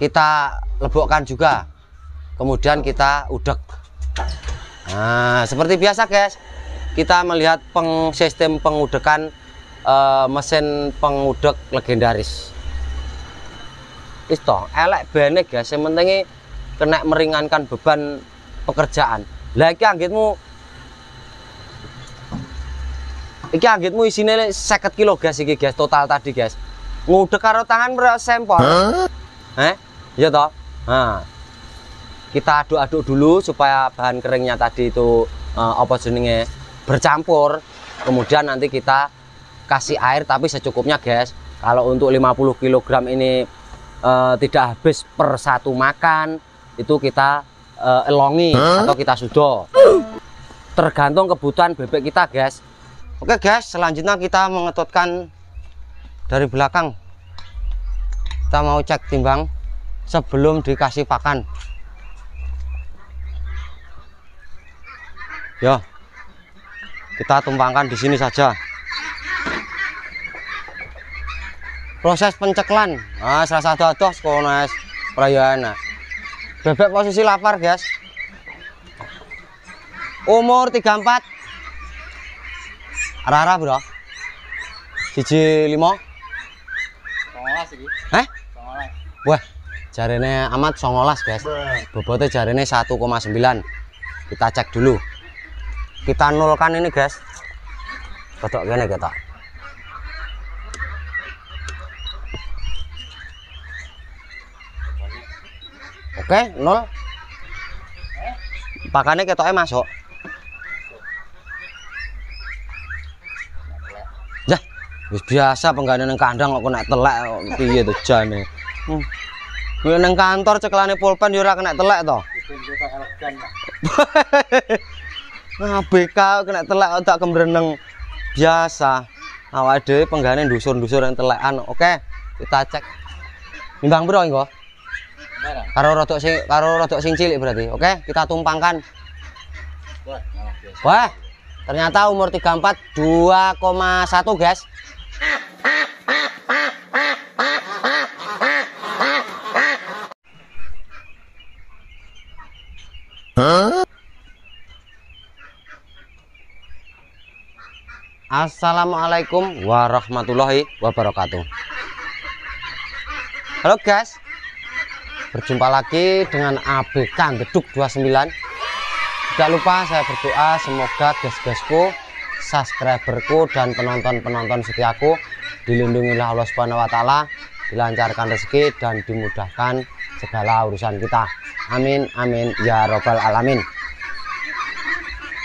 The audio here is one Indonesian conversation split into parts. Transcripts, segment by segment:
kita lebokkan juga. Kemudian kita udek. Nah seperti biasa guys kita melihat peng sistem pengudekan uh, mesin pengudek legendaris. Isto elek bene guys yang pentingnya kena meringankan beban pekerjaan. Lagi anggitmu iki anggitmu isinya 50 kilo guys iki guys total tadi guys. Ngudek karo tangan berat sempol. Eh iya toh? Nah kita aduk-aduk dulu supaya bahan keringnya tadi itu uh, apa jenenge bercampur. Kemudian nanti kita kasih air tapi secukupnya guys. Kalau untuk 50 kg ini uh, tidak habis per satu makan itu kita uh, elongi huh? atau kita sudo. Tergantung kebutuhan bebek kita guys. Oke guys selanjutnya kita mengetutkan dari belakang. Kita mau cek timbang sebelum dikasih pakan. Ya kita tumpangkan di sini saja. Proses penceklan. Nah salah satu aduh kones perayaan bebek posisi lapar guys. Umur 34 arah-arah bro. Siji limo eh wah jarene amat songolas guys. Bobotnya jarene 1,9 kita cek dulu. Kita nolkan ini guys. Kodok gini kita oke nol. Pakannya ketoknya masuk. Ya biasa pengganan kandang kok kena telek piye tuh jane hmm. Neng kantor ceklane pulpen yo ora kena telek to Nah, BK kena telek tak kemreneng biasa. Awak dhewe penggane ndusur-ndusur yang telekan. Oke, kita cek. Nimbang bro engko? Karo rodok sing karo rodok sing cilik berarti. Oke, kita tumpangkan. Wah, ternyata umur 34 2,1 guys. Assalamualaikum warahmatullahi wabarakatuh. Halo guys. Berjumpa lagi dengan ABK Beduk 29 Tidak lupa saya berdoa semoga gas-gasku Subscriberku dan penonton-penonton setiaku Dilindungi oleh Allah Subhanahu Wa Taala Dilancarkan rezeki dan dimudahkan segala urusan kita. Amin amin ya robbal alamin.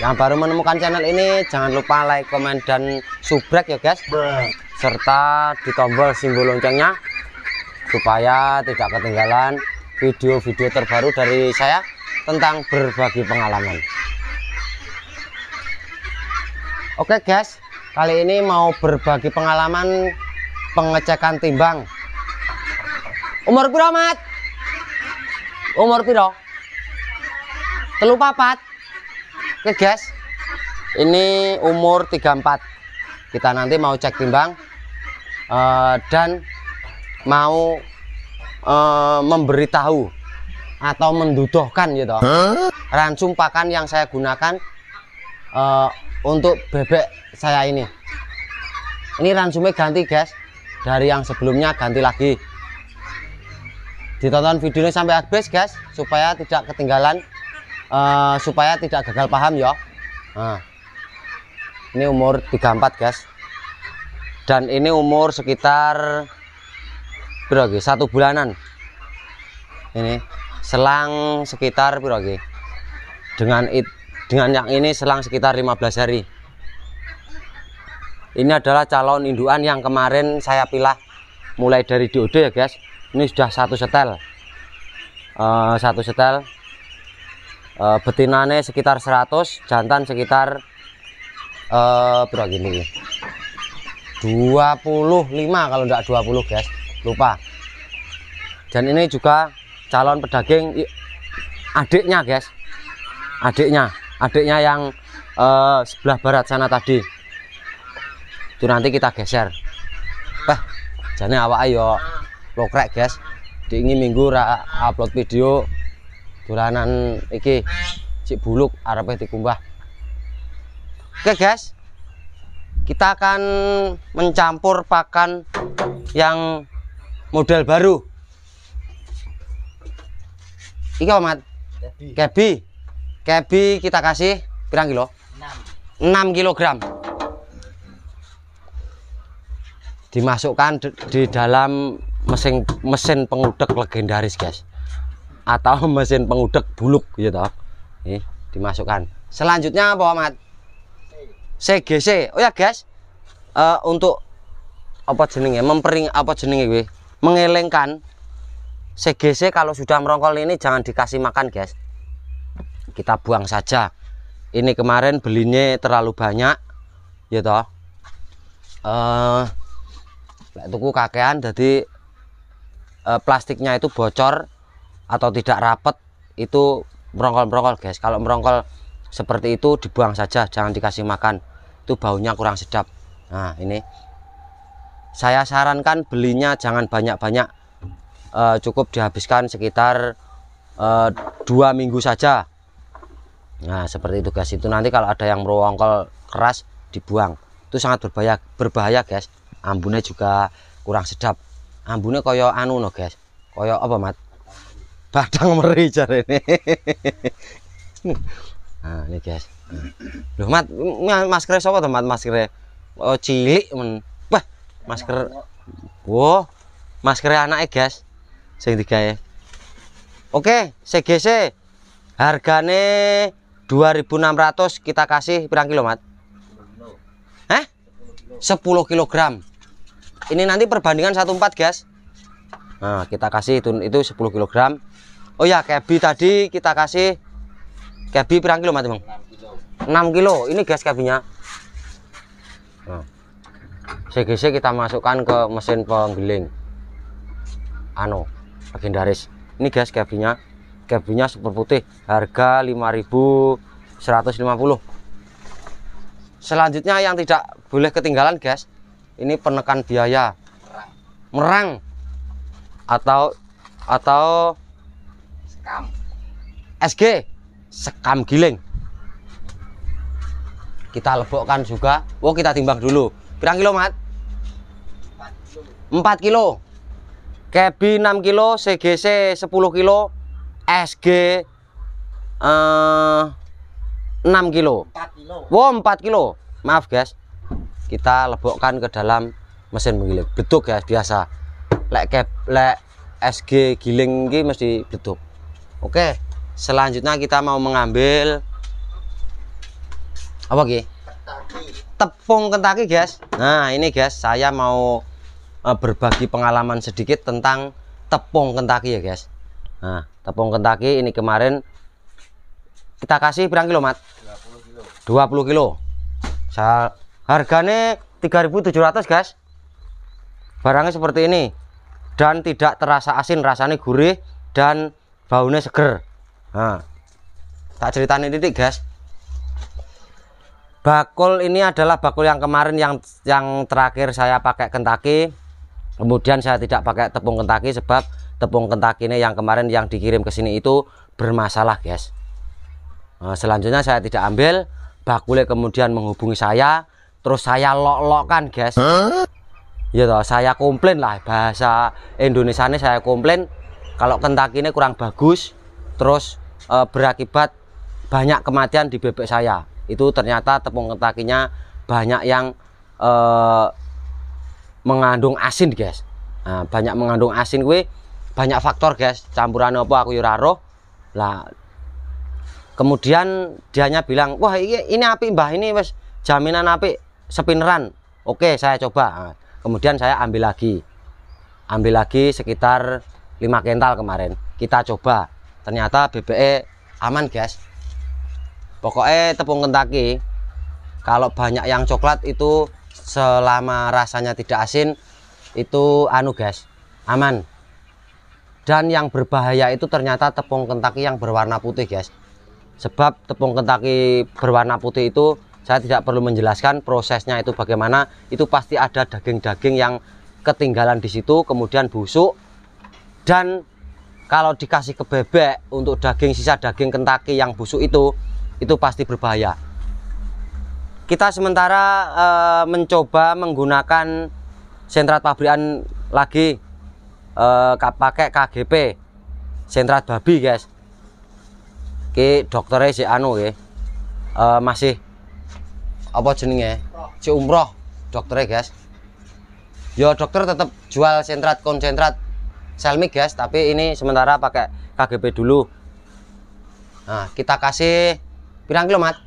Yang baru menemukan channel ini jangan lupa like, komen, dan subscribe ya guys. Serta di tombol simbol loncengnya supaya tidak ketinggalan video-video terbaru dari saya tentang berbagi pengalaman. Oke guys. Kali ini mau berbagi pengalaman pengecekan timbang. Umur piro mat umur piro? Telu papat. Oke guys. Ini umur 34 kita nanti mau cek timbang uh, dan mau uh, memberitahu atau menduduhkan gitu. Huh? ransum pakan yang saya gunakan uh, untuk bebek saya ini. Ini ransumnya ganti guys. Dari yang sebelumnya ganti lagi ditonton videonya sampai habis guys supaya tidak ketinggalan uh, supaya tidak gagal paham ya nah, ini umur 34 guys. Dan ini umur sekitar berapa satu bulanan. Ini selang sekitar berapa dengan it, dengan yang ini selang sekitar 15 hari. Ini adalah calon induan yang kemarin saya pilah mulai dari diode ya guys. Ini sudah satu setel. Uh, satu setel. E, betinane sekitar 100 jantan sekitar e, berapa gini 25 kalau enggak 20 guys. Lupa. Dan ini juga calon pedaging adiknya guys. Adiknya. Adiknya yang e, sebelah barat sana tadi. Itu nanti kita geser. Eh jadi awak ayo lokrek guys. Diingi minggu ra upload video dolanan iki cik buluk arep dikumbah. Oke guys. Kita akan mencampur pakan yang model baru. Iki apa mat? Kebi. Kebi. Kita kasih berapa kilo? 6 kilogram dimasukkan di dalam mesin mesin pengudek legendaris guys. Atau mesin pengudek buluk gitu ini dimasukkan. Selanjutnya apa Mat? CGC oh ya guys. Uh, untuk apa jenenge? Mempering apa jenenge gue mengelengkan CGC kalau sudah merongkol ini jangan dikasih makan guys. Kita buang saja. Ini kemarin belinya terlalu banyak ya toh. Uh, lek tuku kakean jadi e, plastiknya itu bocor atau tidak rapet itu merongkol-merongkol guys. Kalau merongkol seperti itu dibuang saja jangan dikasih makan. Itu baunya kurang sedap. Nah ini. Saya sarankan belinya jangan banyak-banyak. E, cukup dihabiskan sekitar e, dua minggu saja. Nah seperti itu guys. Itu nanti kalau ada yang merongkol keras dibuang. Itu sangat berbahaya berbahaya guys ambune juga kurang sedap. Ambune kaya anu no guys. Kaya apa mat? Badang meri ini. Nah ini guys. Loh mat masker sapa to mat? Masker oh cilik men. Wah masker. Wow masker anaknya guys. Sing digawe oke CGC hargane 2600 kita kasih pirang kilo mat? Eh 10 kilogram ini nanti perbandingan 14 guys. Nah kita kasih itu itu 10 kg oh ya kebi tadi kita kasih kebi berapa kilo mati bang? 6 kilo. Ini gas kebinya. Nah. CGC kita masukkan ke mesin penggiling. Ano legendaris. Ini gas kebinya. Kebinya super putih. Harga 5150 selanjutnya yang tidak boleh ketinggalan gas ini penekan biaya. Merang. Atau atau sekam. SG sekam giling. Kita lebokkan juga. Oh kita timbang dulu. Berapa kilo mat? 4 kilo. Kebi 6 kilo CGC 10 kilo SG eh, 6 kilo. 4 kilo. Wow 4 kilo. Maaf guys kita lebokkan ke dalam mesin penggiling beduk ya biasa. Lek kep lek SG giling ini mesti beduk. Oke selanjutnya kita mau mengambil apa ki? Tepung kentaki guys. Nah ini guys saya mau uh, berbagi pengalaman sedikit tentang tepung kentaki ya guys. Nah tepung kentaki ini kemarin kita kasih berapa kilo mat? 20 kilo. 20 kilo. Saya harganya 3700 guys. Barangnya seperti ini. Dan tidak terasa asin rasanya gurih dan baunya seger. Nah, tak ceritain ini guys. Bakul ini adalah bakul yang kemarin yang yang terakhir saya pakai kentaki kemudian saya tidak pakai tepung kentaki sebab tepung kentaki ini yang kemarin yang dikirim ke sini itu bermasalah guys. Nah, selanjutnya saya tidak ambil. Bakulnya kemudian menghubungi saya terus saya lok-lokan guys. Huh? ya toh saya komplain lah. Bahasa Indonesia ini saya komplain kalau kentak ini kurang bagus terus e, berakibat banyak kematian di bebek saya. Itu ternyata tepung kentakinya banyak yang e, mengandung asin guys. Nah, banyak mengandung asin gue banyak faktor guys. Campuran apa aku yuraro lah kemudian dianya bilang wah ini, ini api mbah ini wes. Jaminan api spinneran oke saya coba. Nah, kemudian saya ambil lagi. Ambil lagi sekitar 5 kental kemarin. Kita coba. Ternyata BBE aman guys. Pokoknya tepung kentaki kalau banyak yang coklat itu selama rasanya tidak asin itu anu guys aman. Dan yang berbahaya itu ternyata tepung kentaki yang berwarna putih guys. Sebab tepung kentaki berwarna putih itu saya tidak perlu menjelaskan prosesnya itu bagaimana. Itu pasti ada daging-daging yang ketinggalan di situ kemudian busuk. Dan kalau dikasih ke bebek untuk daging sisa daging kentaki yang busuk itu itu pasti berbahaya. Kita sementara e, mencoba menggunakan sentrat pabrikan lagi e, pakai KGP sentrat babi guys. Oke dokternya si anu ya e, masih apa jenenge? Si umroh dokternya guys yo dokter tetap jual sentrat konsentrat selmik guys tapi ini sementara pakai KGP dulu. Nah kita kasih pirang kilo mat?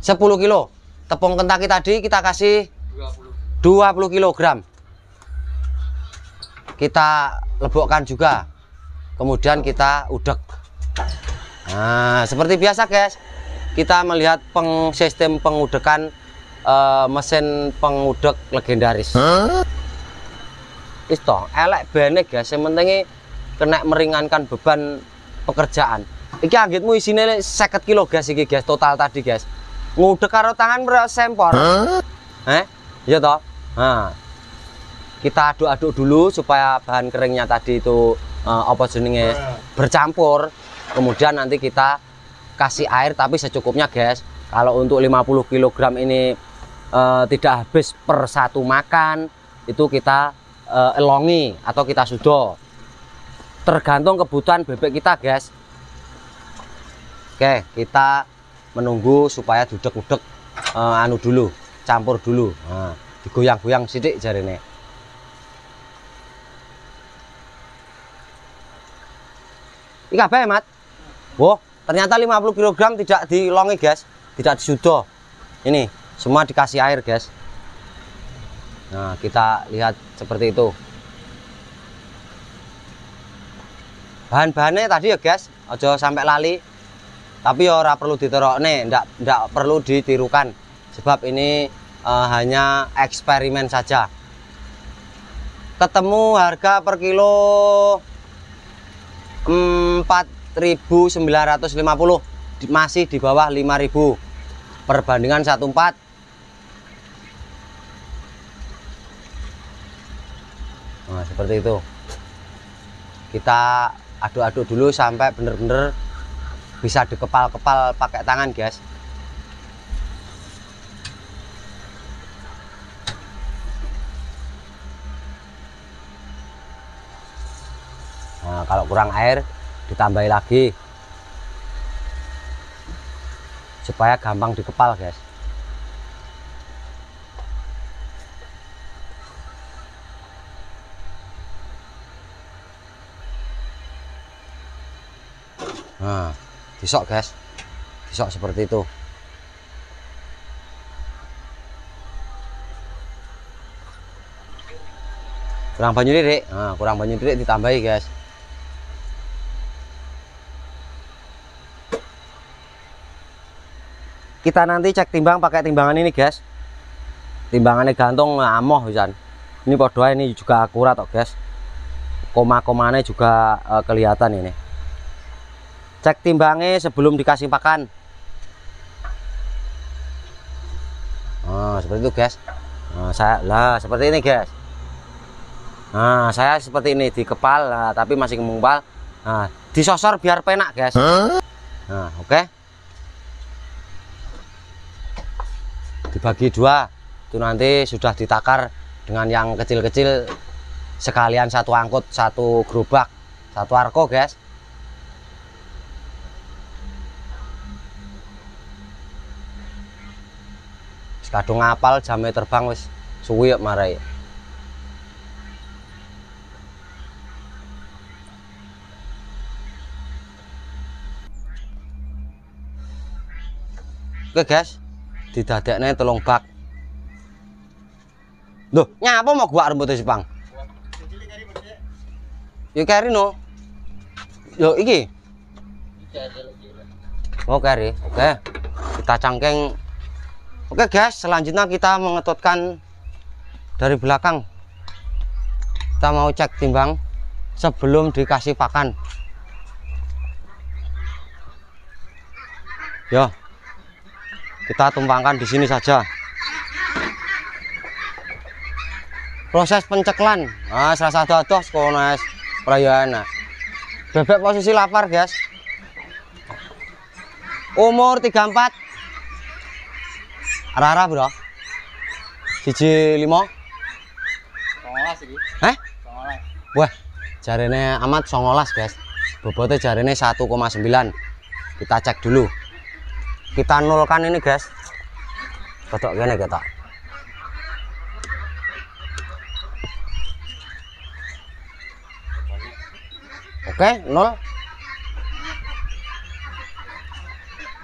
10, 10 kilo. Tepung kentaki tadi kita kasih 20, 20 kilogram. Kita lebokkan juga. Kemudian kita udek. Nah seperti biasa guys kita melihat peng sistem pengudekan uh, mesin pengudek legendaris. Huh? isto elek bene guys yang pentingnya kena meringankan beban pekerjaan. Iki anggitmu isinya 50 kilo guys iki guys total tadi guys ngudek karo tangan berat sempor. Huh? eh? Iya toh? Nah. Kita aduk-aduk dulu supaya bahan keringnya tadi itu uh, apa jenenge bercampur. Kemudian nanti kita kasih air tapi secukupnya guys. Kalau untuk 50 kg ini uh, tidak habis per satu makan itu kita uh, elongi atau kita sudo. Tergantung kebutuhan bebek kita guys. Oke kita menunggu supaya dudek-dudek uh, anu dulu campur dulu. Nah, digoyang-goyang sidik jari ini ya mat? Wah, ternyata 50 kg tidak dilongi guys. Tidak disudo. Ini semua dikasih air guys. Nah kita lihat seperti itu. Bahan-bahannya tadi ya guys. Aja sampai lali. Tapi ya ora perlu diterok nih ndak ndak perlu ditirukan. Sebab ini uh, hanya eksperimen saja. Ketemu harga per kilo 4.950 masih di bawah 5.000 perbandingan 14 nah seperti itu. Kita aduk-aduk dulu sampai bener-bener bisa dikepal-kepal pakai tangan guys. Nah kalau kurang air ditambahi lagi. Supaya gampang dikepal guys. Nah disok guys. Disok seperti itu. Kurang banyak diri nah, kurang banyak diri ditambahi guys kita nanti cek timbang pakai timbangan ini guys. Timbangannya gantung amoh hujan. Ini podoa ini juga akurat kok guys. Koma-komanya juga uh, kelihatan ini. Cek timbangnya sebelum dikasih pakan. Nah, seperti itu guys. Nah, saya lah seperti ini guys. Nah saya seperti ini di kepal nah, tapi masih mengumpal nah disosor biar penak guys. Nah oke. okay. Dibagi dua. Itu nanti sudah ditakar dengan yang kecil-kecil. Sekalian satu angkut satu gerobak satu arko guys. Kadung ngapal jamnya terbang wis suwi ya marai oke guys didadekne tolong bak Loh, nyapa mau gua rambut Jepang? Yo kari no. Yo iki. Mau kari. Oke. Kita cangkeng Oke guys, selanjutnya kita mengetutkan dari belakang. Kita mau cek timbang sebelum dikasih pakan. Ya, kita tumpangkan di sini saja. Proses penceklan, nah, salah satu atas kones Prayana. Bebek posisi lapar, guys. Umur 34. Rara, Bro. Siji lima. Songolas. Eh? Songolas. Wah, jarene amat 19, guys. Bobotnya jarene 1,9. Kita cek dulu. Kita nolkan ini, guys. Kodok gini kita. Oke, nol.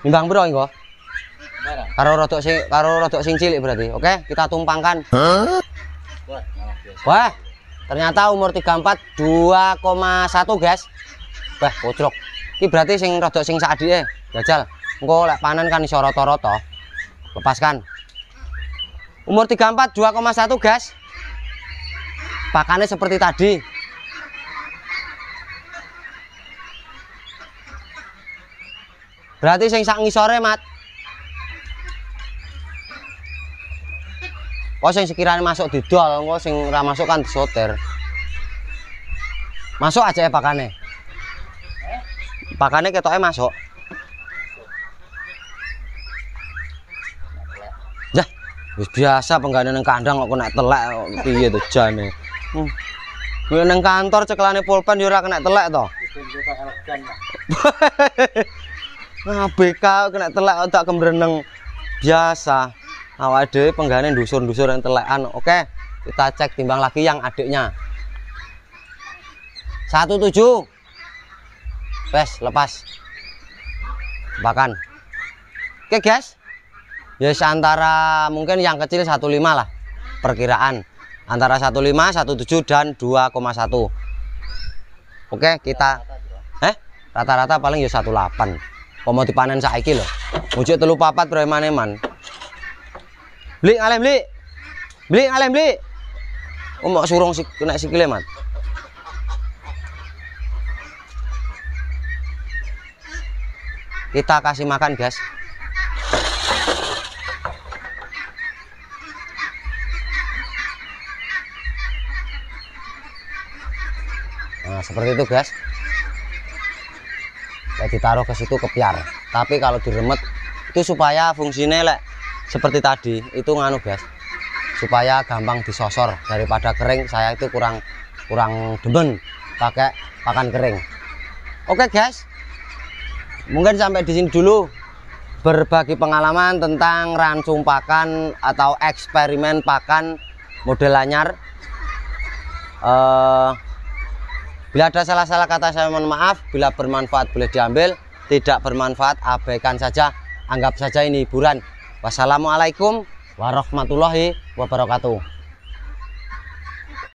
Nimbang bro engko. Barang. Karo rodok sing karo rodok sing cilik berarti. Oke, kita tumpangkan. Biasa. Wah, ternyata umur 34 2,1 guys. Wah, kocrok. Ini berarti sing rodok sing saadike. Jajal. Engko lek panen kan iso rata-rata. Lepaskan. Umur 34 2,1 guys. Pakannya seperti tadi. Berarti sing sak ngisore, Mat. Kok sing sekiranya masuk didol, kok sing ora masuk kan disoter. Masuk aja ya pakane. Pakane ketoknya masuk. Wis biasa penggane nang kandang kok kena telek kok piye to jane. Hmm. Gue nang kantor ceklane pulpen yo ora kena telek to. Nah, BK kena telek kok tak kembreneng biasa. Awak dhewe penggane ndusur-ndusur yang telekan. Oke, kita cek timbang lagi yang adiknya. Satu tujuh. Wes, lepas. Bahkan. Oke, guys. Ya antara mungkin yang kecil 15 lah. Perkiraan antara 15, 17 dan 2,1. Oke, kita eh rata-rata paling ya 18. Kok mau dipanen saiki lho. Mujuk telu papat bro eman-eman. Beli ngalem beli. Beli ngalem beli. Oh, mau surung sik kena sikile, Mat. Kita kasih makan, guys. Nah, seperti itu, guys. Ya, ditaruh ke situ kepiar. Tapi kalau diremet itu supaya fungsinya lek seperti tadi itu nganu, guys. Supaya gampang disosor daripada kering. Saya itu kurang kurang demen pakai pakan kering. Oke, guys. Mungkin sampai di sini dulu berbagi pengalaman tentang ransum pakan atau eksperimen pakan model anyar. Eh Bila ada salah-salah kata saya mohon maaf, bila bermanfaat boleh diambil, tidak bermanfaat abaikan saja, anggap saja ini hiburan. Wassalamualaikum warahmatullahi wabarakatuh.